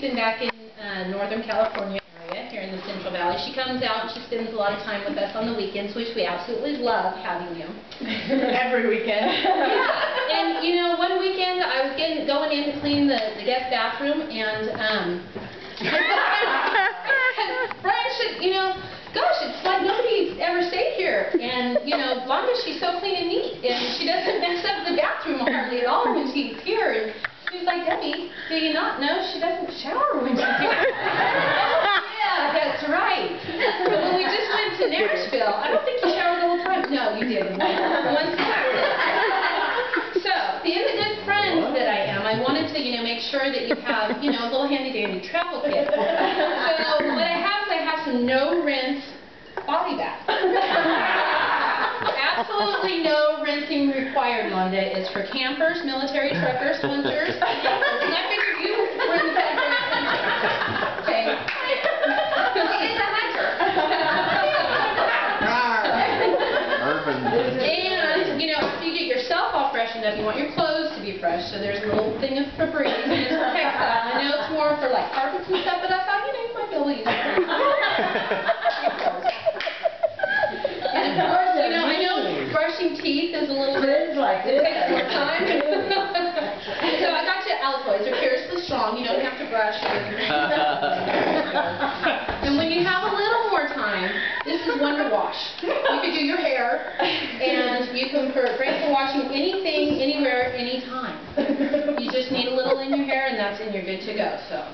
she's been back in uh, Northern California area, here in the Central Valley. She comes out and she spends a lot of time with us on the weekends, which we absolutely love having you. Every weekend. Yeah, and you know, one weekend I was getting going in to clean the, the guest bathroom, and um, Brian said, you know, gosh, it's like nobody's ever stayed here, and you know, Londa, she's so clean and neat, and she doesn't mess up the bathroom hardly at all when she's here. And she's like, Debbie, do you not know she doesn't shower when she here? yeah, that's right. But when we just went to Nashville, I don't think you showered the whole time. No, you didn't. Once so, being the good friend that I am, I wanted to, you know, make sure that you have, you know, a little handy-dandy travel kit. So, what I have is I have some no-rinse body baths. Absolutely no rinsing required, Londa. It's for campers, military truckers, hunters. And I figured you were in the category of hunter. Okay. It's a Urban. And, you know, after you get freshened up, you want your clothes to be fresh, so there's a little thing of Febreze it's for textile. I know it's more for like carpets and stuff, but I thought, you know, you might be able to use it. And of course, you know, I know brushing teeth is a little bit, like it takes more time. So I got you Altoids, they're curiously strong, you don't have to brush. And when you have a little more time, this is one to wash. You could do your hair, you can, for, great for washing anything, anywhere, anytime. You just need a little in your hair, and that's, and you're good to go, so.